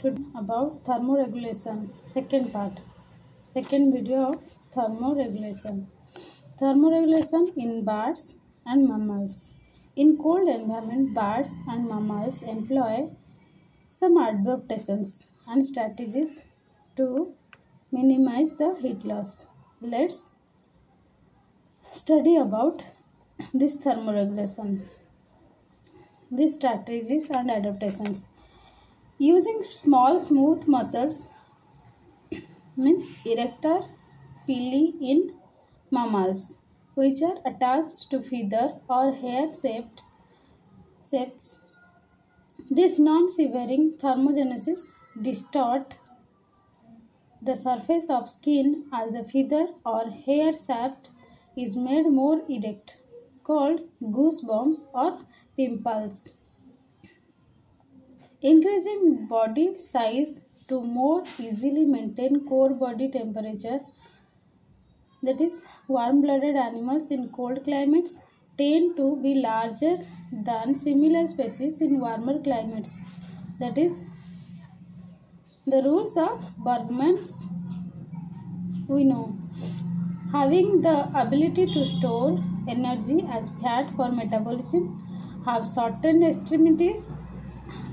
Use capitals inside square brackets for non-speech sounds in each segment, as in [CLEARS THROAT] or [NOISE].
to about thermoregulation second part. Second video of thermoregulation. Thermoregulation in birds and mammals. In cold environment birds and mammals employ some adaptations and strategies to minimize the heat loss. Let's study about this thermoregulation. These strategies and adaptations using small smooth muscles means erector pili in mammals which are attached to feather or hair shaped shapes. This non-shivering thermogenesis distort the surface of skin as the feather or hair shaft is made more erect called goosebumps or pimples Increasing body size to more easily maintain core body temperature that is warm blooded animals in cold climates tend to be larger than similar species in warmer climates. That is the rules of Bergmann's we know having the ability to store energy as fat for metabolism have shortened extremities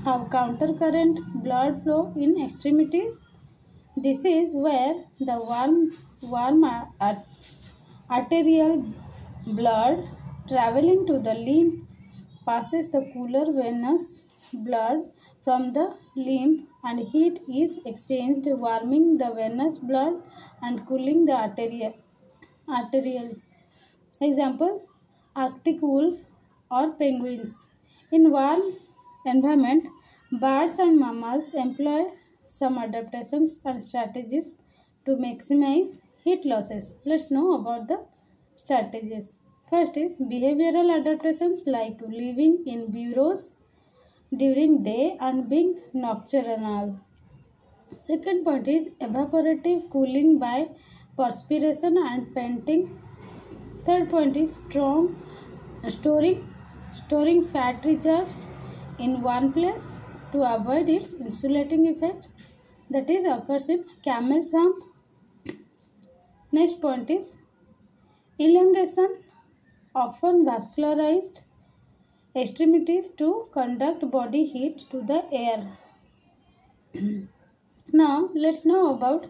countercurrent blood flow in extremities. This is where the warm, warm arterial blood traveling to the limb passes the cooler venous blood from the limb and heat is exchanged warming the venous blood and cooling the arterial. arterial. Example Arctic wolf or penguins. In warm environment, birds and mammals employ some adaptations and strategies to maximize heat losses. Let's know about the strategies. First is behavioral adaptations like living in burrows during day and being nocturnal. Second point is evaporative cooling by perspiration and panting. Third point is strong storing storing fat reserves in one place to avoid its insulating effect that is occurs in camel's hump. Next point is elongation often vascularized extremities to conduct body heat to the air. [CLEARS THROAT] now let's know about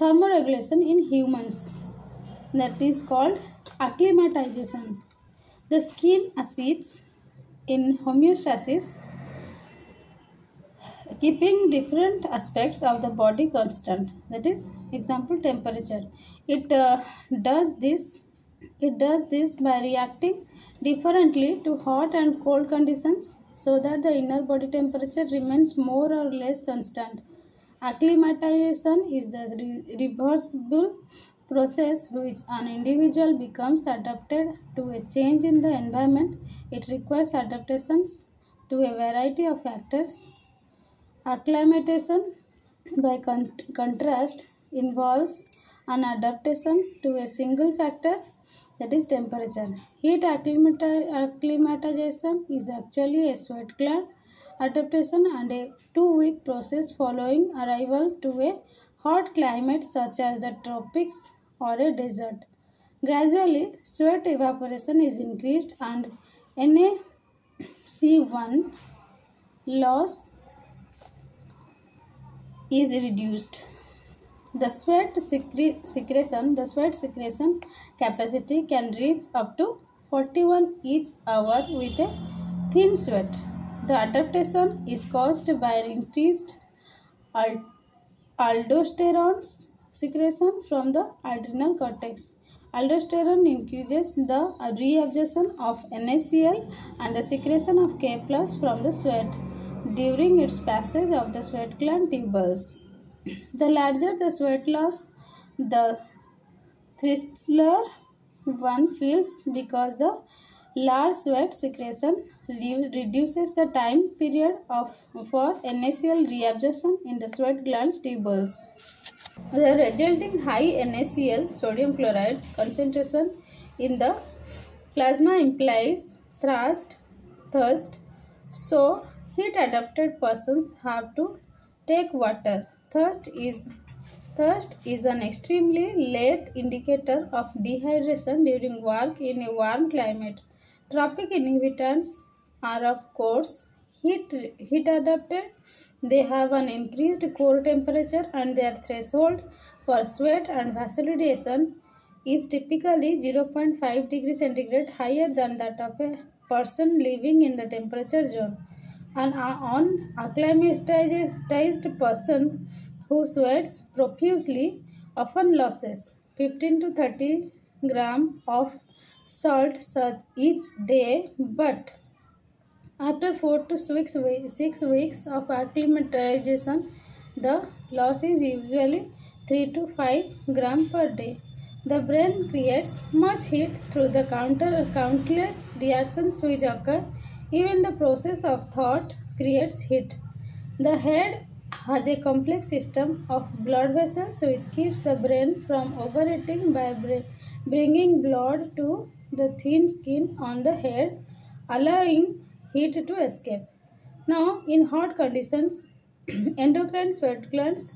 thermoregulation in humans that is called acclimatization. The skin assists in homeostasis keeping different aspects of the body constant. That is example temperature. It uh, does this it does this by reacting differently to hot and cold conditions so that the inner body temperature remains more or less constant. Acclimatization is the re- reversible process which an individual becomes adapted to a change in the environment. It requires adaptations to a variety of factors Acclimatization, by con- contrast, involves an adaptation to a single factor that is temperature. Heat acclimatization is actually a sweat gland adaptation and a two week process following arrival to a hot climate such as the tropics or a desert. Gradually, sweat evaporation is increased and NaCl loss is reduced. The sweat secre- secretion, the sweat secretion capacity can reach up to 41 each hour with a thin sweat. The adaptation is caused by increased al- aldosterone secretion from the adrenal cortex. Aldosterone increases the reabsorption of NaCl and the secretion of K plus from the sweat during its passage of the sweat gland tubules. The larger the sweat loss, the thriller one feels because the large sweat secretion re- reduces the time period of for NaCl reabsorption in the sweat glands tubules. The resulting high NaCl sodium chloride concentration in the plasma implies thirst, thirst. So heat adapted persons have to Take water. Thirst is thirst is an extremely late indicator of dehydration during work in a warm climate. Tropic inhabitants are of course heat, heat adapted. They have an increased core temperature and their threshold for sweat and vasodilation is typically 0.5 degrees centigrade higher than that of a person living in the temperature zone. An unacclimatized person who sweats profusely often loses 15 to 30 gram of salt each day but after 4 to 6 weeks of acclimatization the loss is usually 3 to 5 gram per day the brain creates much heat through the counter, countless reactions which occur. Even the process of thought creates heat. The head has a complex system of blood vessels which keeps the brain from overheating by bringing blood to the thin skin on the head, allowing heat to escape. Now, in hot conditions, [CLEARS THROAT] eccrine sweat glands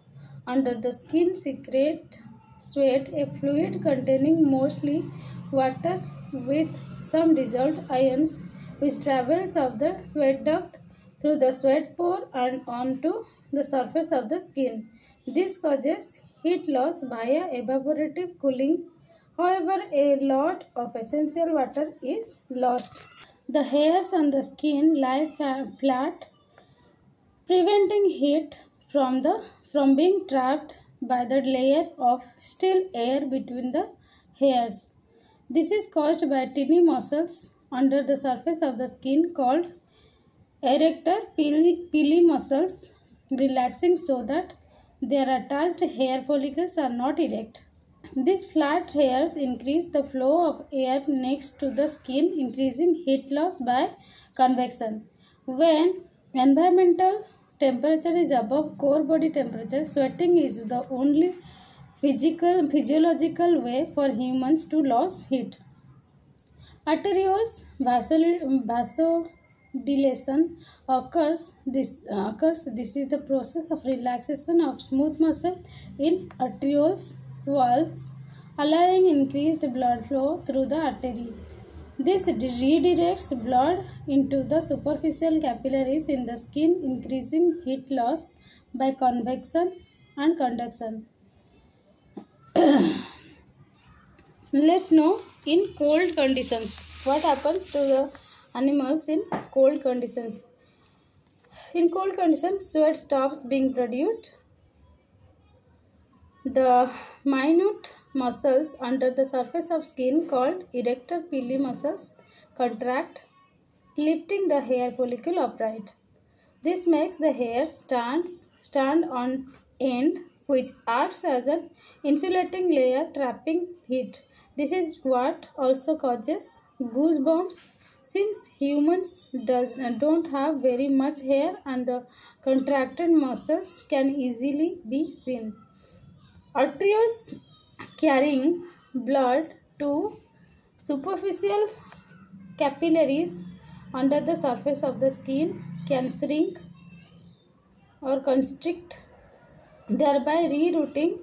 under the skin secrete sweat, a fluid containing mostly water with some dissolved ions which travels up the sweat duct through the sweat pore and onto the surface of the skin. This causes heat loss via evaporative cooling. However, a lot of essential water is lost. The hairs on the skin lie flat, preventing heat from the from being trapped by the layer of still air between the hairs. This is caused by tiny muscles under the surface of the skin called erector pili muscles relaxing so that their attached hair follicles are not erect. These flat hairs increase the flow of air next to the skin, increasing heat loss by convection. When environmental temperature is above core body temperature, sweating is the only physical physiological way for humans to lose heat. Arterioles vasodilation occurs this occurs this is the process of relaxation of smooth muscle in arterioles walls allowing increased blood flow through the artery this redirects blood into the superficial capillaries in the skin, increasing heat loss by convection and conduction. [COUGHS] Let's know in cold conditions what happens to the animals in cold conditions. In cold conditions, sweat stops being produced. The minute muscles under the surface of skin called erector pili muscles contract, lifting the hair follicle upright. This makes the hair stands, stand on end which acts as an insulating layer trapping heat. This is what also causes goosebumps since humans does, don't have very much hair and the contracted muscles can easily be seen. Arterioles carrying blood to superficial capillaries under the surface of the skin can shrink or constrict thereby rerouting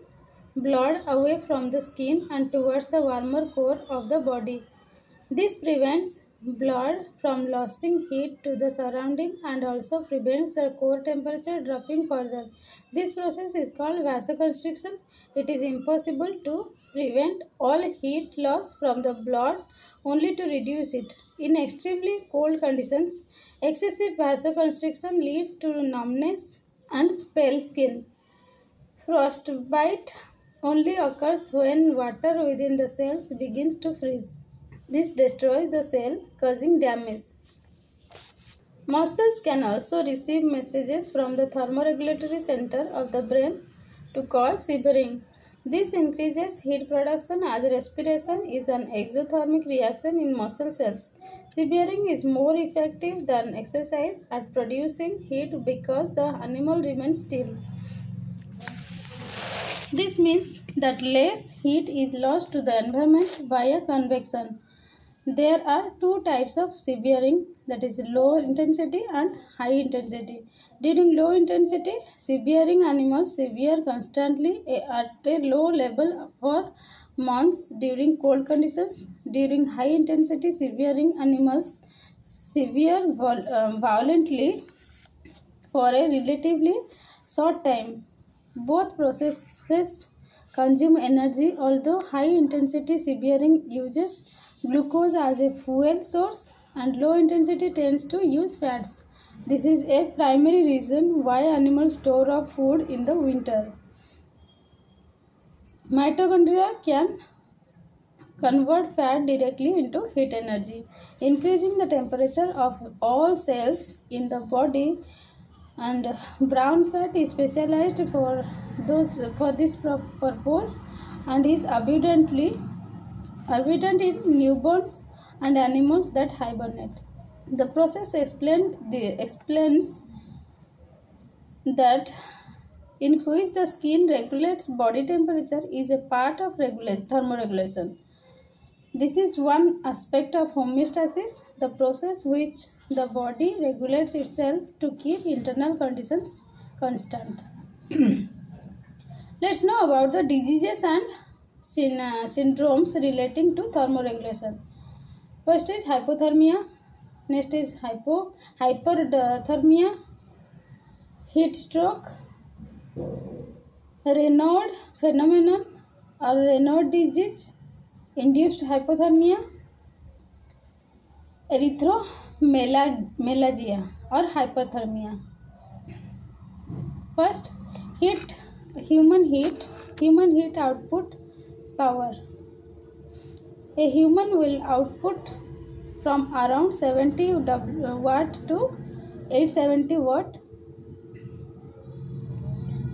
blood away from the skin and towards the warmer core of the body. This prevents blood from losing heat to the surrounding and also prevents the core temperature dropping further. This process is called vasoconstriction it is impossible to prevent all heat loss from the blood only to reduce it. In extremely cold conditions, excessive vasoconstriction leads to numbness and pale skin. Frostbite only occurs when water within the cells begins to freeze. This destroys the cell, causing damage. Muscles can also receive messages from the thermoregulatory center of the brain to cause shivering. This increases heat production as respiration is an exothermic reaction in muscle cells. Shivering is more effective than exercise at producing heat because the animal remains still. This means that less heat is lost to the environment via convection. there are two types of shivering that is low intensity and high intensity. During low intensity shivering animals severe constantly at a low level for months during cold conditions. During high intensity shivering animals severe uh, violently for a relatively short time. Both processes consume energy although high intensity shivering uses glucose as a fuel source and low intensity tends to use fats. This is a primary reason why animals store up food in the winter. Mitochondria can convert fat directly into heat energy, increasing the temperature of all cells in the body. And brown fat is specialized for those for this purpose and is abundantly evident in newborns and animals that hibernate. The process explained the, explains that in which the skin regulates body temperature is a part of regulation, thermoregulation. This is one aspect of homeostasis, the process which the body regulates itself to keep internal conditions constant. Let's know about the diseases and syn uh, syndromes relating to thermoregulation. First is hypothermia, next is hypo, hyperthermia, heat stroke, Raynaud phenomenon or Raynaud disease, induced hypothermia, erythromelalgia और hyperthermia first heat human heat human heat output power a human will output from around seventy W watt to eight seventy watt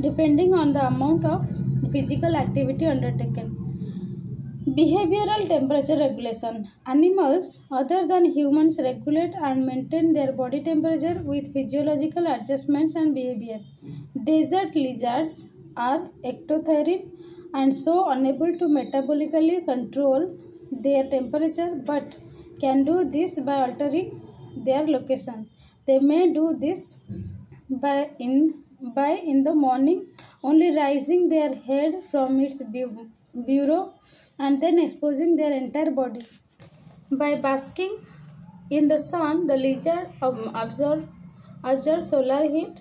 depending on the amount of physical activity undertaken Behavioral temperature regulation. Animals other than humans regulate and maintain their body temperature with physiological adjustments and behavior. Desert lizards are ectothermic and so unable to metabolically control their temperature but can do this by altering their location. They may do this by in by in the morning only raising their head from its burrow and then exposing their entire body. By basking in the sun, the lizard um, absorb, absorbs solar heat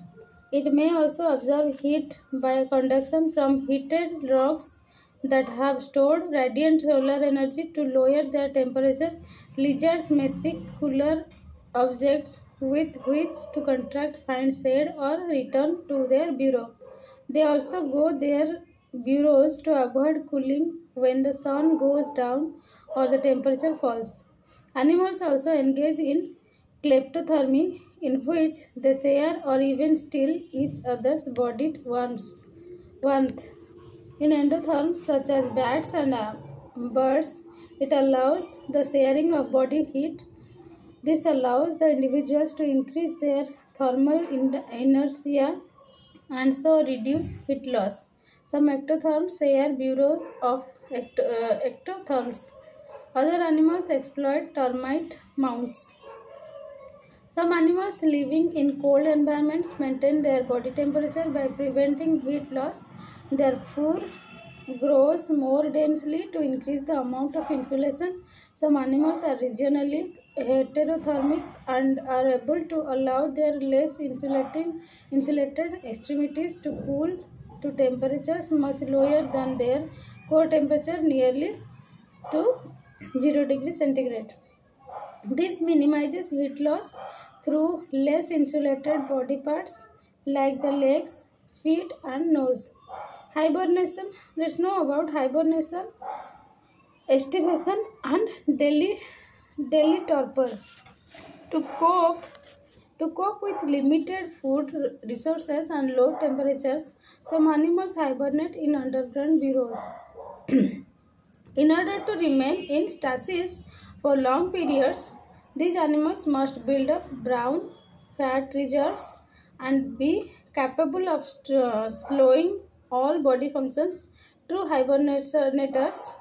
it may also absorb heat by conduction from heated rocks that have stored radiant solar energy to lower their temperature. Lizards may seek cooler objects with which to contract, find shade, or return to their burrow. They also go their burrows to avoid cooling when the sun goes down or the temperature falls. Animals also engage in kleptothermy in which they share or even steal each other's body warmth. In endotherms such as bats and uh, birds, it allows the sharing of body heat. This allows the individuals to increase their thermal inertia and so reduce heat loss. Some ectotherms share burrows of ecto uh, ectotherms. Other animals exploit termite mounds. Some animals living in cold environments maintain their body temperature by preventing heat loss. Their fur grows more densely to increase the amount of insulation. Some animals are regionally heterothermic and are able to allow their less insulating, insulated extremities to cool to temperatures much lower than their core temperature nearly to 0 degree centigrade. This minimizes heat loss through less insulated body parts like the legs, feet and nose. Hibernation. Let's know about hibernation, estivation and daily daily torpor. To cope to cope with limited food resources and low temperatures, some animals hibernate in underground burrows. [CLEARS THROAT] in order to remain in stasis for long periods, these animals must build up brown fat reserves and be capable of uh, slowing all body functions. True hibernators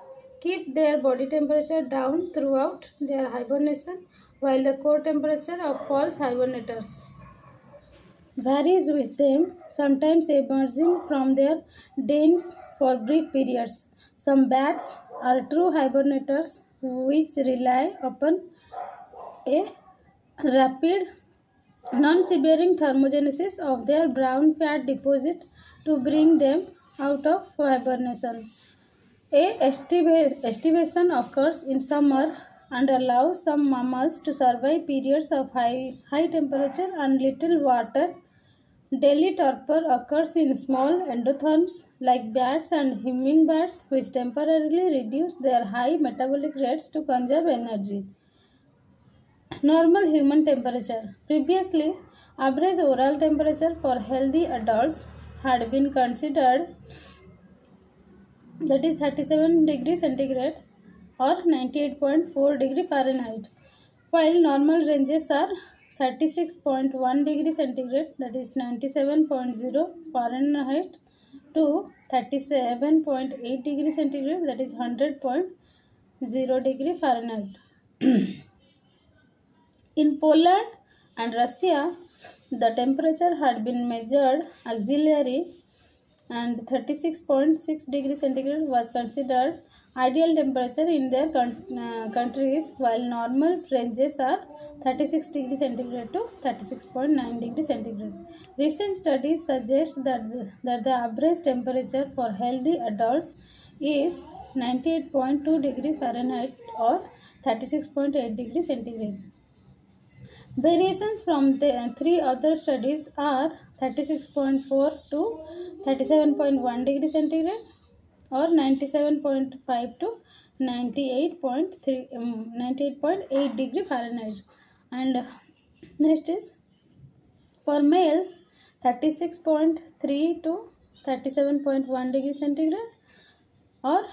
keep their body temperature down throughout their hibernation, while the core temperature of false hibernators varies with them, sometimes emerging from their dens for brief periods. Some bats are true hibernators which rely upon a rapid non-shivering thermogenesis of their brown fat deposit to bring them out of hibernation. A estivation occurs in summer and allows some mammals to survive periods of high, high temperature and little water. Daily torpor occurs in small endotherms like bats and hummingbirds which temporarily reduce their high metabolic rates to conserve energy. Normal human temperature. Previously, average oral temperature for healthy adults had been considered that is 37 degree centigrade or 98.4 degree Fahrenheit while normal ranges are 36.1 degree centigrade that is 97.0 Fahrenheit to 37.8 degree centigrade that is 100.0 degree Fahrenheit. [CLEARS THROAT] In Poland and Russia, the temperature had been measured axillary and 36.6 degree centigrade was considered ideal temperature in their uh, countries while normal ranges are 36 degree centigrade to 36.9 degree centigrade. Recent studies suggest that the, that the average temperature for healthy adults is 98.2 degree Fahrenheit or 36.8 degree centigrade. Variations from the three other studies are 36.4 to 37.1 degree centigrade और ninety seven point five to ninety eight point three ninety eight point eight degree Fahrenheit and next is for males thirty six point three to thirty seven point one degree centigrade और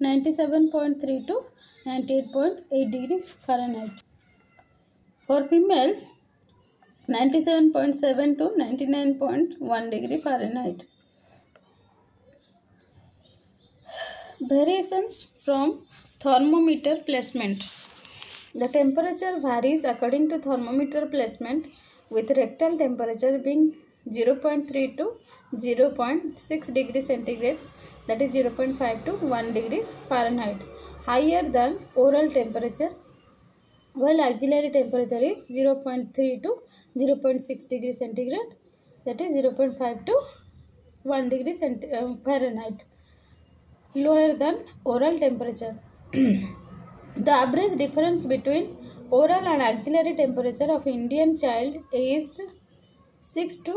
ninety seven point three to ninety eight point eight degree Fahrenheit for females ninety seven point seven to ninety nine point one degree Fahrenheit Variations from thermometer placement. The temperature varies according to thermometer placement with rectal temperature being 0.3 to 0.6 degree centigrade that is 0.5 to 1 degree Fahrenheit higher than oral temperature while axillary temperature is 0.3 to 0.6 degree centigrade that is 0.5 to 1 degree centi uh, Fahrenheit lower than oral temperature. the average difference between oral and axillary temperature of Indian child aged 6 to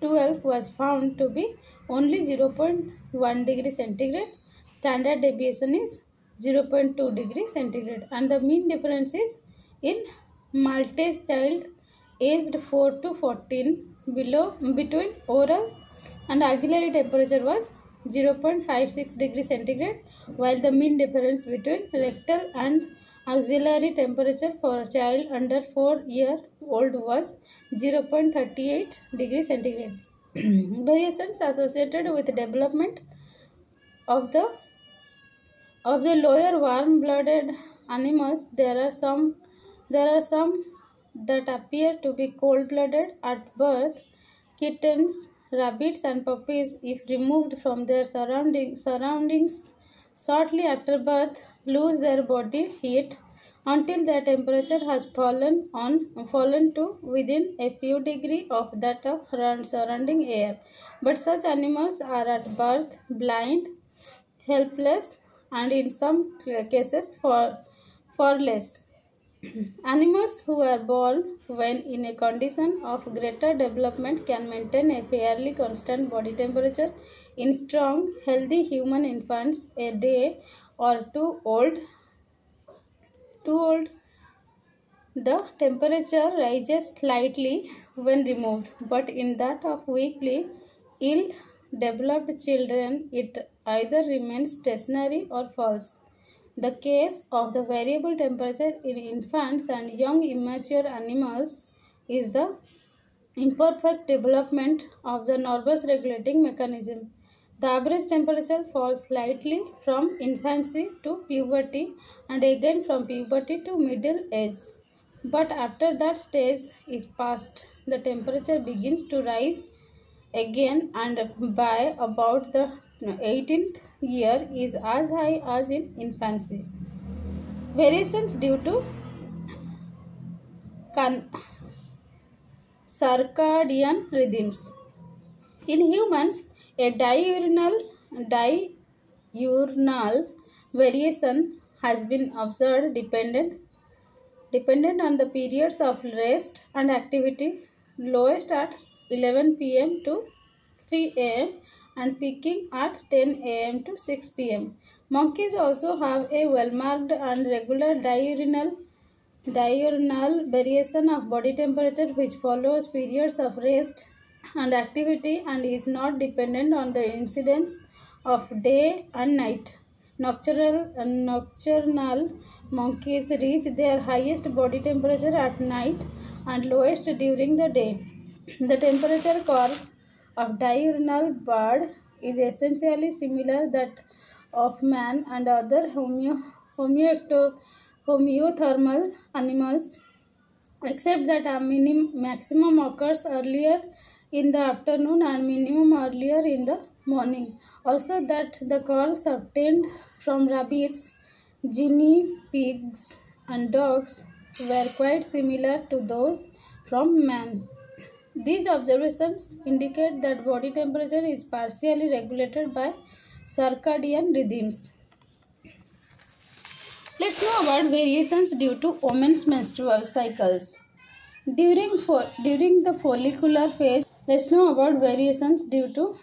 12 was found to be only 0.1 degree centigrade. Standard deviation is 0.2 degree centigrade and the mean difference is in Maltese child aged 4 to 14 below between oral and axillary temperature was 0.56 degree centigrade while the mean difference between rectal and axillary temperature for a child under 4 year old was 0.38 degree centigrade. [CLEARS THROAT] Variations associated with development of the of the lower warm blooded animals there are some there are some that appear to be cold blooded at birth kittens Rabbits and puppies, if removed from their surrounding, surroundings shortly after birth, lose their body heat until their temperature has fallen on fallen to within a few degree of that of surrounding air. But such animals are at birth blind, helpless, and in some cases for, less. Animals who are born when in a condition of greater development can maintain a fairly constant body temperature in strong, healthy human infants a day or two old. Too old. The temperature rises slightly when removed, but in that of weakly ill developed children, it either remains stationary or falls. The case of the variable temperature in infants and young immature animals is the imperfect development of the nervous regulating mechanism. The average temperature falls slightly from infancy to puberty and again from puberty to middle age. But after that stage is passed, the temperature begins to rise again and by about the 18th year is as high as in infancy. Variations due to circadian rhythms. In humans, a diurnal, diurnal variation has been observed dependent, dependent on the periods of rest and activity, lowest at 11 pm to 3 am and peaking at 10 am to 6 pm. Monkeys also have a well-marked and regular diurnal diurnal variation of body temperature which follows periods of rest and activity and is not dependent on the incidence of day and night. Nocturnal, nocturnal monkeys reach their highest body temperature at night and lowest during the day. The temperature curve of diurnal bird is essentially similar that of man and other homeo, homeothermal animals except that a minim, maximum occurs earlier in the afternoon and minimum earlier in the morning. Also that the curves obtained from rabbits, guinea pigs and dogs were quite similar to those from man. These observations indicate that body temperature is partially regulated by circadian rhythms. Let's know about variations due to women's menstrual cycles. During, during the follicular phase, let's know about variations due to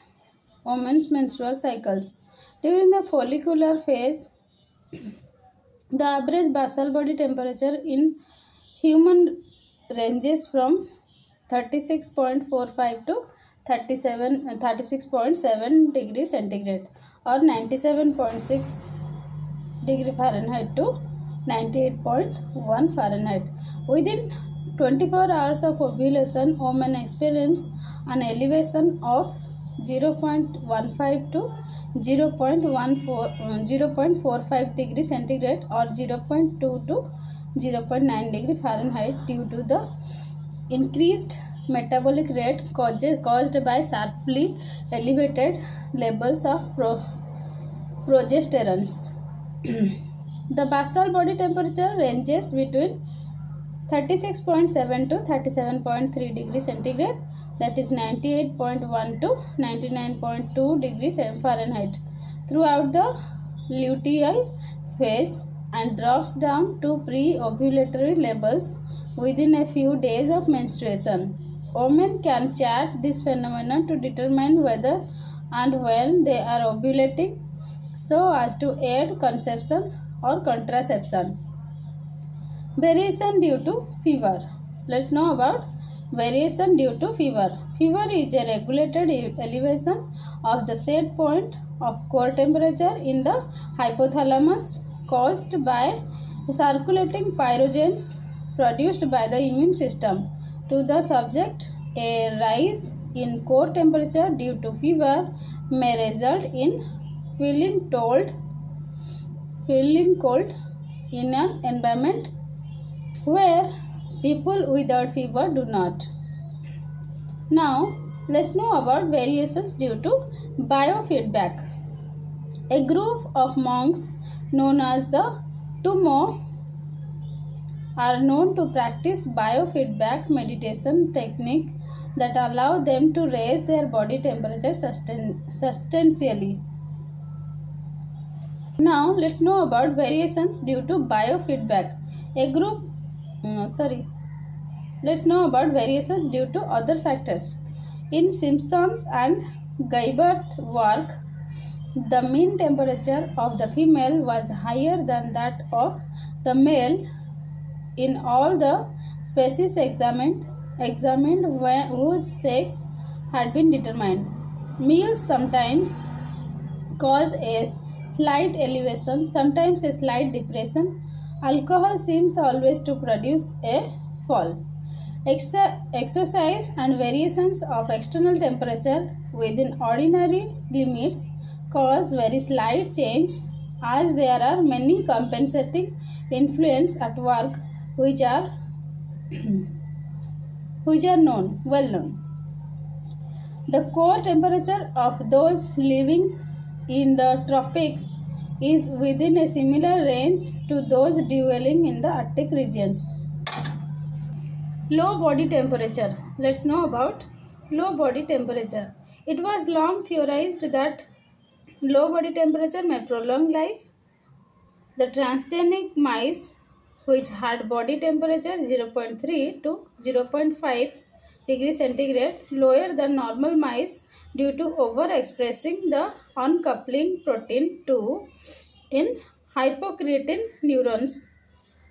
women's menstrual cycles. During the follicular phase, the average basal body temperature in human ranges from 36.45 to 37 uh, 36.7 degree centigrade or 97.6 degree Fahrenheit to 98.1 Fahrenheit. Within 24 hours of ovulation, women experience an elevation of 0.15 to 0.14 um, 0.45 degree centigrade or 0.2 to 0.9 degree Fahrenheit due to the increased metabolic rate caused, by sharply elevated levels of pro, progesterones. [CLEARS THROAT] the basal body temperature ranges between 36.7 to 37.3 degrees centigrade that is 98.1 to 99.2 degrees Fahrenheit throughout the luteal phase and drops down to pre-ovulatory levels within a few days of menstruation. Women can chart this phenomenon to determine whether and when they are ovulating so as to aid conception or contraception. Variation due to fever. Let's know about variation due to fever. Fever is a regulated elevation of the set point of core temperature in the hypothalamus caused by circulating pyrogens produced by the immune system. To the subject, a rise in core temperature due to fever may result in feeling cold, feeling cold in an environment where people without fever do not. Now, let's know about variations due to biofeedback. A group of monks known as the Tummo are known to practice biofeedback meditation technique that allow them to raise their body temperature substantially. Now let's know about variations due to biofeedback. A group, uh, sorry, let's know about variations due to other factors. In Simpson's and Galbraith work, the mean temperature of the female was higher than that of the male in all the species examined, examined whose sex had been determined. Males sometimes cause a slight elevation, sometimes a slight depression. Alcohol seems always to produce a fall. Ex- exercise and variations of external temperature within ordinary limits cause very slight change as there are many compensating influence at work which are which are known well known the core temperature of those living in the tropics is within a similar range to those dwelling in the Arctic regions. Low body temperature. Let's know about low body temperature. It was long theorized that low body temperature may prolong life. The transgenic mice, which had body temperature 0.3 to 0.5 degrees centigrade, lower than normal mice due to overexpressing the uncoupling protein 2 in hypocretin neurons,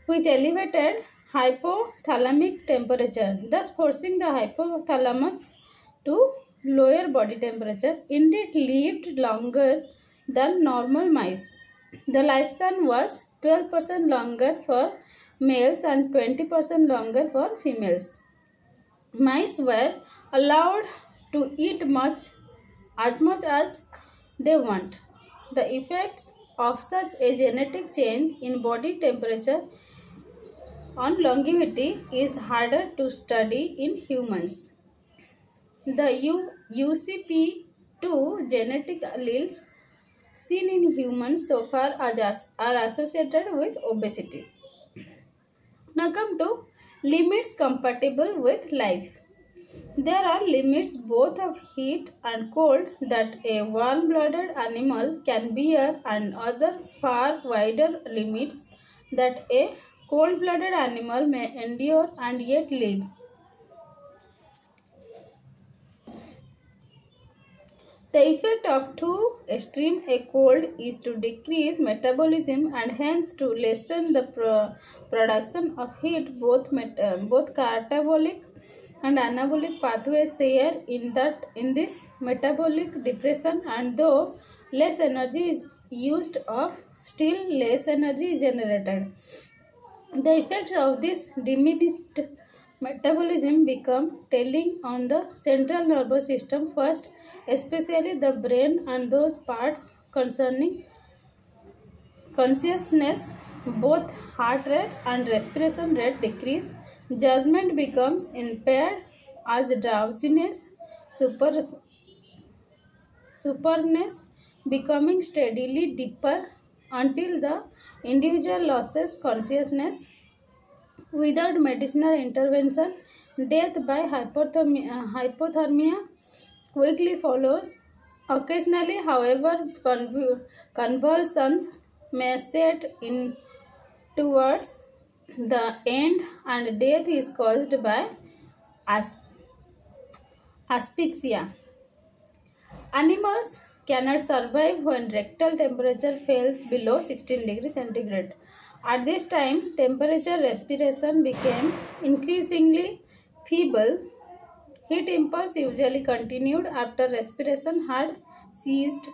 which elevated hypothalamic temperature, thus forcing the hypothalamus to lower body temperature. Indeed, lived longer than normal mice. The lifespan was 12% longer for males and 20% longer for females. Mice were allowed to eat much as much as they want. The effects of such a genetic change in body temperature on longevity is harder to study in humans. The U- UCP2 genetic alleles seen in humans so far are associated with obesity. Now come to limits compatible with life. There are limits both of heat and cold that a warm-blooded animal can bear and other far wider limits that a cold-blooded animal may endure and yet live. The effect of too extreme a cold is to decrease metabolism and hence to lessen the pro production of heat. Both, uh, both catabolic and anabolic pathways share in that in this metabolic depression and though less energy is used of still less energy is generated. The effects of this diminished metabolism become telling on the central nervous system first especially the brain and those parts concerning consciousness both heart rate and respiration rate decrease judgment becomes impaired as drowsiness super superness becoming steadily deeper until the individual loses consciousness. Without medicinal intervention death by hypothermia, hypothermia quickly follows. Occasionally, however, convulsions may set in towards the end and death is caused by asphyxia. Animals cannot survive when rectal temperature falls below 16 degrees centigrade. At this time, temperature respiration became increasingly feeble Heat impulse usually continued after respiration had ceased.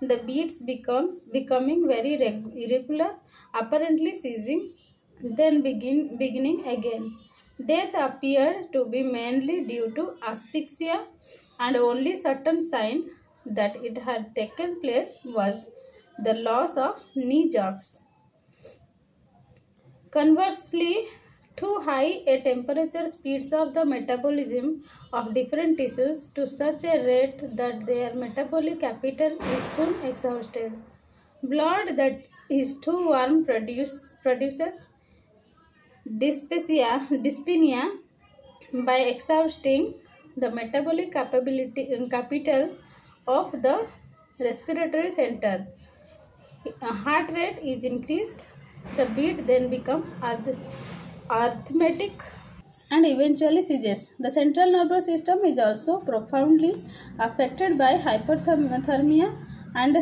The beats becomes becoming very irregular, apparently ceasing, then begin beginning again. Death appeared to be mainly due to asphyxia, and only certain sign that it had taken place was the loss of knee jerks. Conversely, too high a temperature speeds up the metabolism of different tissues to such a rate that their metabolic capital is soon exhausted. Blood that is too warm produce, produces dyspepsia, dyspnea by exhausting the metabolic capability capital of the respiratory center. Heart rate is increased. The beat then become arrhythmic and eventually seizures. The central nervous system is also profoundly affected by hyperthermia and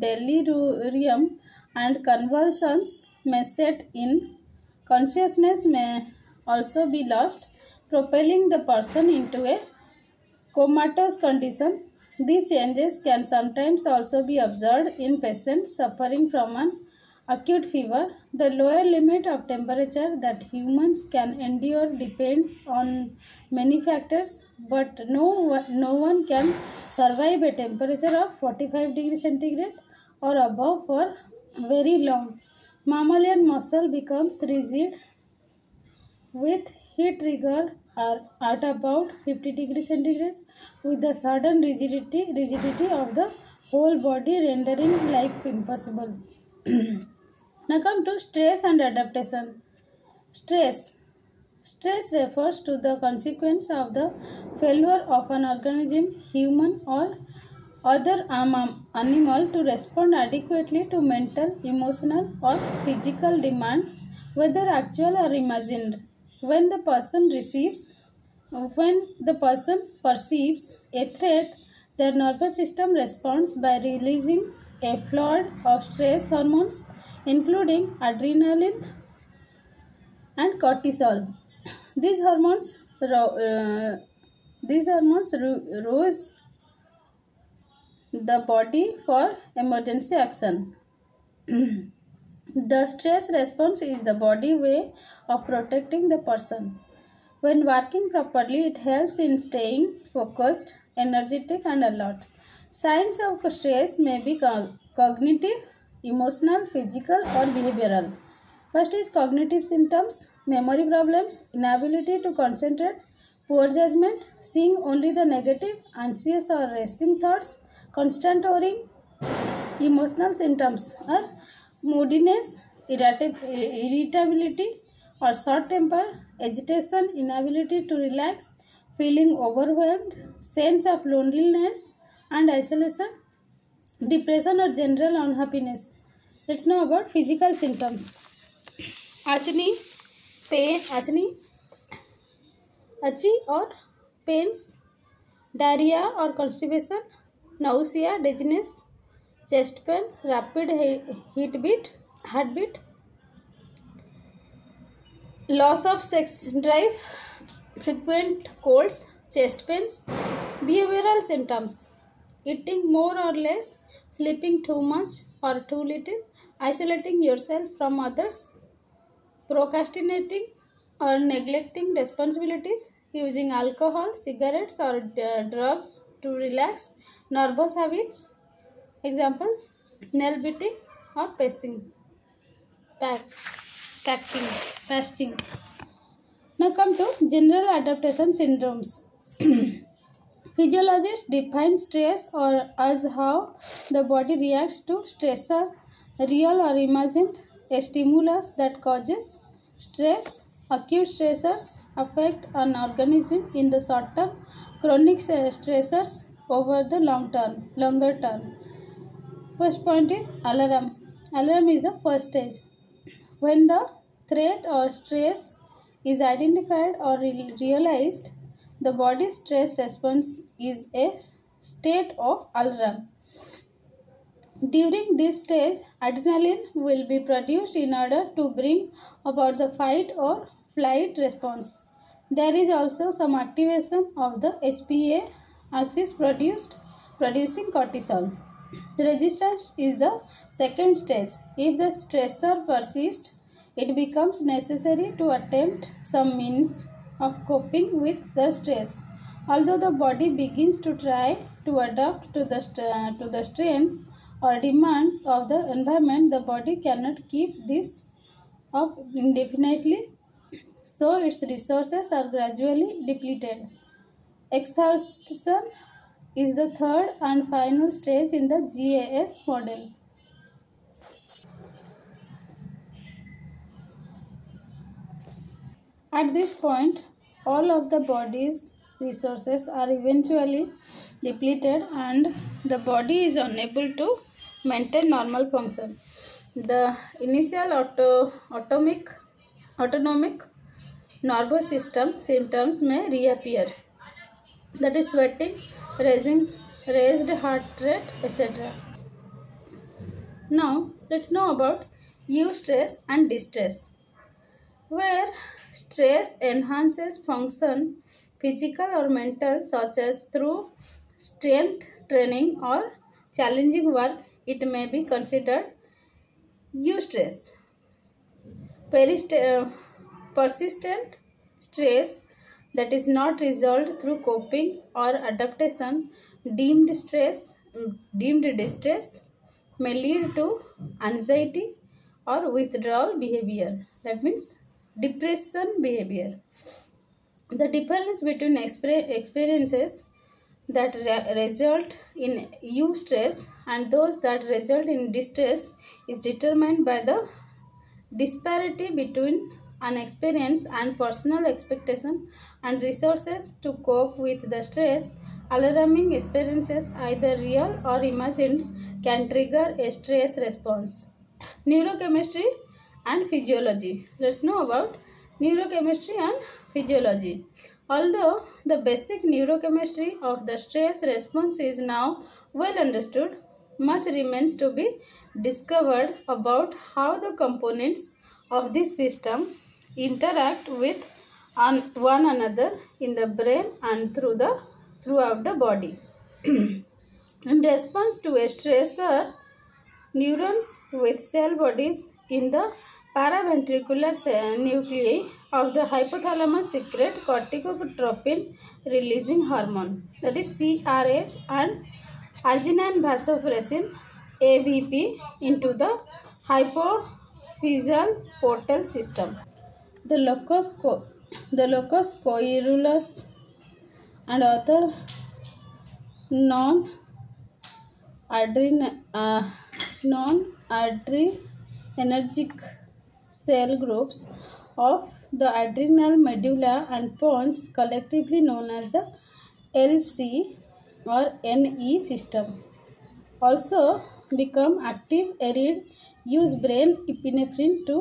delirium and convulsions may set in. Consciousness may also be lost, propelling the person into a comatose condition. These changes can sometimes also be observed in patients suffering from an acute fever. The lower limit of temperature that humans can endure depends on many factors, but no, no one can survive a temperature of 45 degrees centigrade or above for very long. Mammalian muscle becomes rigid with heat trigger at about 50 degrees centigrade with the sudden rigidity rigidity of the whole body rendering life impossible [CLEARS THROAT] now come to stress and adaptation. Stress. Stress refers to the consequence of the failure of an organism human or other animal to respond adequately to mental emotional or physical demands whether actual or imagined. When the person receives when the person perceives a threat their nervous system responds by releasing a flood of stress hormones including adrenaline and cortisol these hormones uh, these hormones rose the body for emergency action [CLEARS THROAT] The stress response is the body way of protecting the person. When working properly, it helps in staying focused, energetic, and alert. Signs of stress may be cognitive, emotional, physical, or behavioral. First is cognitive symptoms, memory problems, inability to concentrate, poor judgment, seeing only the negative, anxious or racing thoughts, constant worrying. Emotional symptoms are moodiness, irritability or short temper, agitation, inability to relax, feeling overwhelmed, sense of loneliness and isolation, depression or general unhappiness. Let's know about physical symptoms aches and pain aches and aches और pains diarrhoea और constipation nausea dizziness chest pain rapid heat beat heart beat loss of sex drive frequent colds chest pains behavioural symptoms eating more और less sleeping too much और too little isolating yourself from others, procrastinating or neglecting responsibilities, using alcohol, cigarettes or uh, drugs to relax, nervous habits, Example, nail beating or pacing, Pack, packing, pasting. Now come to general adaptation syndromes. [CLEARS THROAT] Physiologists define stress or as how the body reacts to stressor, real or imagined, stimulus that causes stress. Acute stressors affect an organism in the short term, chronic stressors over the long term, longer term. First point is alarm. Alarm is the first stage. When the threat or stress is identified or realized, the body's stress response is a state of alarm. During this stage, adrenaline will be produced in order to bring about the fight or flight response. There is also some activation of the HPA axis produced producing cortisol. The resistance is the second stage. If the stressor persists, it becomes necessary to attempt some means of coping with the stress. Although the body begins to try to adapt to the, to the strains or demands of the environment, the body cannot keep this up indefinitely, so its resources are gradually depleted. Exhaustion is the third and final stage in the GAS model. At this point, all of the body's resources are eventually depleted and the body is unable to maintain normal function. The initial auto, automic, autonomic nervous system symptoms may reappear. That is sweating, raising raised heart rate etc now let's know about eustress and distress where stress enhances function physical or mental such as through strength training or challenging work it may be considered Eustress. Perist- uh, persistent stress that is not resolved through coping or adaptation deemed stress deemed distress may lead to anxiety or withdrawal behavior that means depression behavior the difference between experiences that re- result in eustress and those that result in distress is determined by the disparity between an experience and personal expectation and resources to cope with the stress. Alarming experiences either real or imagined can trigger a stress response. Neurochemistry and physiology. Let's know about neurochemistry and physiology. Although the basic neurochemistry of the stress response is now well understood much remains to be discovered about how the components of this system interact with one another in the brain and through the throughout the body. [CLEARS THROAT] in response to a stressor, neurons with cell bodies in the paraventricular nuclei of the hypothalamus secrete corticotropin releasing hormone that is CRH and arginine vasopressin AVP into the hypophyseal portal system. The locus, the locus coeruleus and other non adren- uh, non adrenergic cell groups of the adrenal medulla and pons collectively known as the LC or NE system also become active arid use brain epinephrine to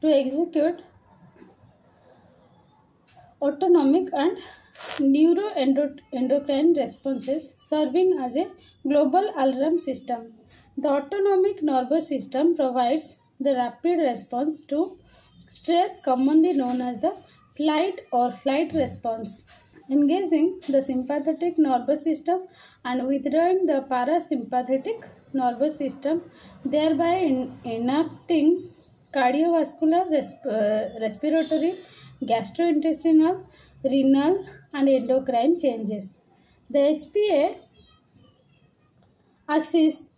to execute autonomic and neuroendocrine responses serving as a global alarm system. The autonomic nervous system provides the rapid response to stress commonly known as the flight or flight response engaging the sympathetic nervous system and withdrawing the parasympathetic nervous system, thereby in, enacting cardiovascular, resp- uh, respiratory, gastrointestinal, renal, and endocrine changes. The HPA axis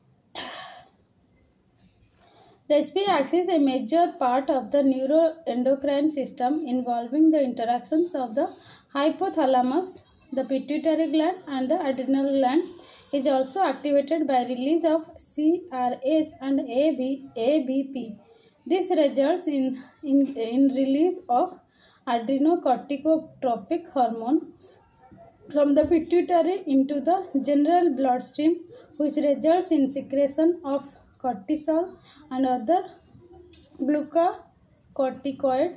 the HPA axis is a major part of the neuroendocrine system involving the interactions of the hypothalamus, the pituitary gland, and the adrenal glands. Is also activated by release of CRH and AB, ABP. This results in, in, in release of adrenocorticotropic hormone from the pituitary into the general bloodstream, which results in secretion of cortisol and other glucocorticoid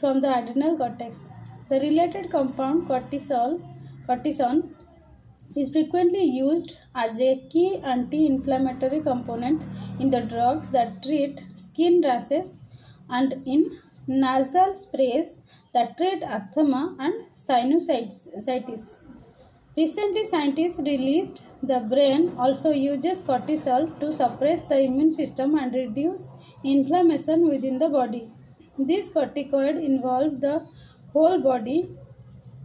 from the adrenal cortex. The related compound cortisol, cortisone is frequently used as a key anti-inflammatory component in the drugs that treat skin rashes and in nasal sprays that treat asthma and sinusitis. Recently, scientists released the brain also uses cortisol to suppress the immune system and reduce inflammation within the body. These corticoids involve the whole body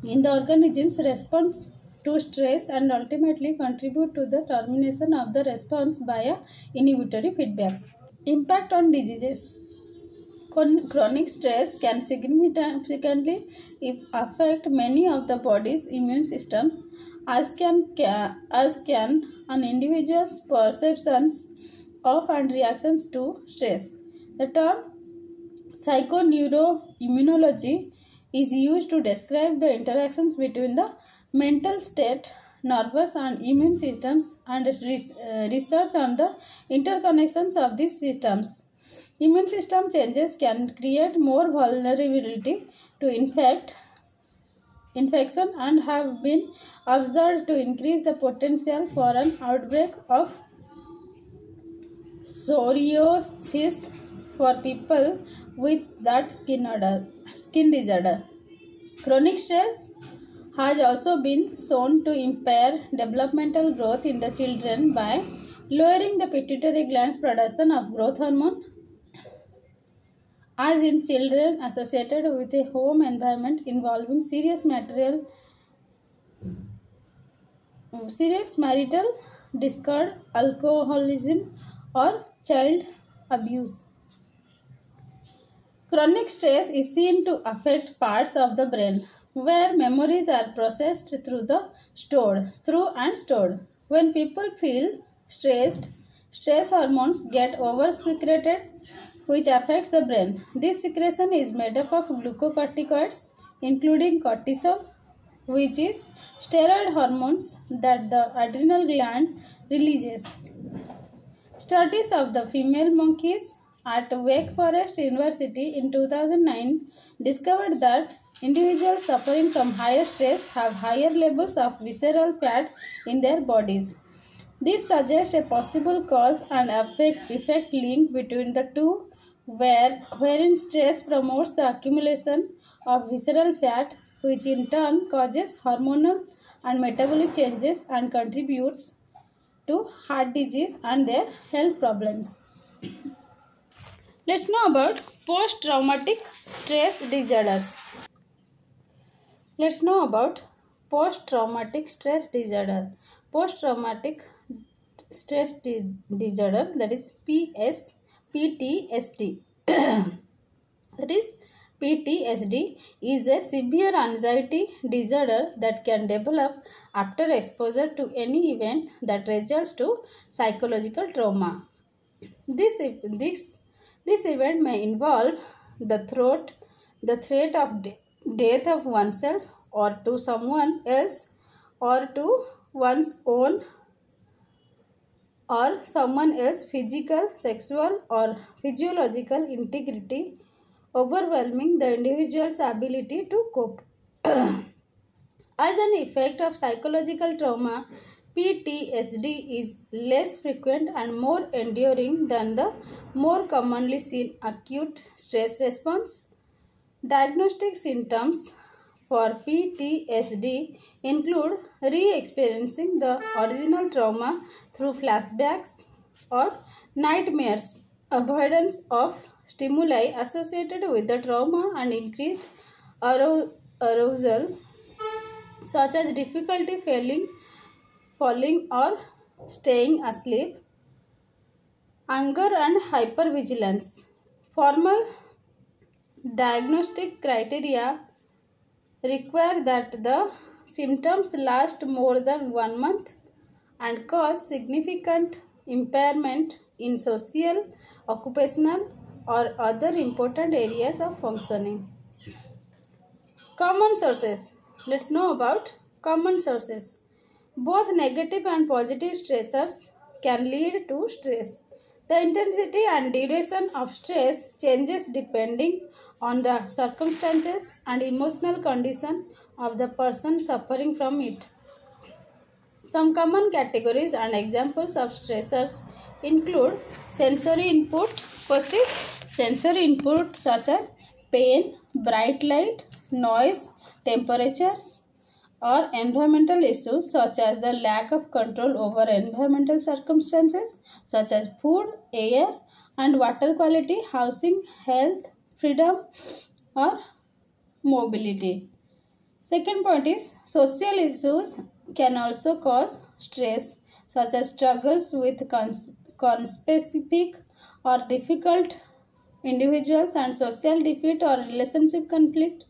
in the organism's response to stress and ultimately contribute to the termination of the response via inhibitory feedback. Impact on diseases Chronic stress can significantly affect many of the body's immune systems, as can, as can an individual's perceptions of and reactions to stress. The term psychoneuroimmunology is used to describe the interactions between the mental state, nervous and immune systems, and uh, research on the interconnections of these systems. Immune system changes can create more vulnerability to infect infection and have been observed to increase the potential for an outbreak of psoriasis for people with that skin order, skin disorder. Chronic stress has also been shown to impair developmental growth in the children by lowering the pituitary gland's production of growth hormone as in children associated with a home environment involving serious material serious marital discord alcoholism or child abuse. Chronic stress is seen to affect parts of the brain where memories are processed through the stored through and stored. When people feel stressed stress hormones get over secreted which affects the brain. This secretion is made up of glucocorticoids, including cortisol, which is steroid hormones that the adrenal gland releases. Studies of the female monkeys at Wake Forest University in 2009 discovered that individuals suffering from higher stress have higher levels of visceral fat in their bodies. This suggests a possible cause and effect, link between the two where, wherein stress promotes the accumulation of visceral fat which in turn causes hormonal and metabolic changes and contributes to heart disease and their health problems. Let's know about post-traumatic stress disorders. Let's know about post-traumatic stress disorder. Post-traumatic stress disorder that is PS PTSD. [CLEARS THROAT] that is, PTSD is a severe anxiety disorder that can develop after exposure to any event that results to psychological trauma. This, this, this event may involve the threat, the threat of de death of oneself or to someone else or to one's own or someone else's physical, sexual, or physiological integrity, overwhelming the individual's ability to cope. [CLEARS THROAT] As an effect of psychological trauma, PTSD is less frequent and more enduring than the more commonly seen acute stress response. Diagnostic symptoms for PTSD include re-experiencing the original trauma through flashbacks or nightmares, avoidance of stimuli associated with the trauma and increased arousal such as difficulty falling, falling or staying asleep, anger and hypervigilance. Formal diagnostic criteria require that the symptoms last more than one month and cause significant impairment in social, occupational, or other important areas of functioning. Common sources. Let's know about common sources. Both negative and positive stressors can lead to stress. The intensity and duration of stress changes depending on the circumstances and emotional condition of the person suffering from it. Some common categories and examples of stressors include sensory input. First is sensory input such as pain, bright light, noise, temperatures, or environmental issues such as the lack of control over environmental circumstances such as food, air, and water quality, housing, health, freedom or mobility. Second point is social issues can also cause stress such as struggles with conspecific or difficult individuals and social defeat or relationship conflict,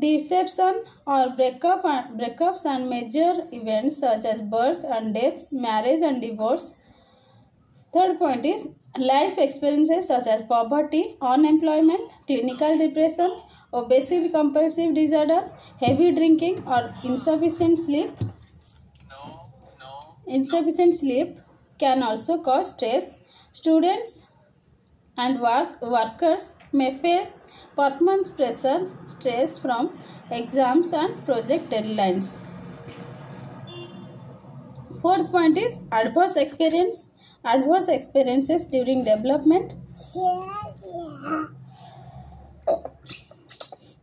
deception or breakup and breakups and major events such as birth and deaths, marriage and divorce. Third point is Life experiences such as poverty, unemployment, clinical depression, obsessive compulsive disorder, heavy drinking or insufficient sleep. Insufficient sleep can also cause stress. Students and work, workers may face performance pressure, stress from exams and project deadlines. Fourth point is adverse experience adverse experiences during development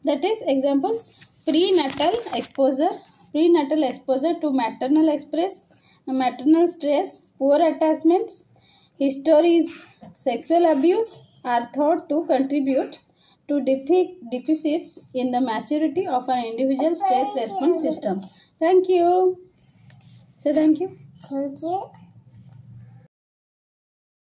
that is example prenatal exposure prenatal exposure to maternal express maternal stress poor attachments, histories, sexual abuse are thought to contribute to deficits in the maturity of an individual stress response system. Thank you. So thank you. Thank you.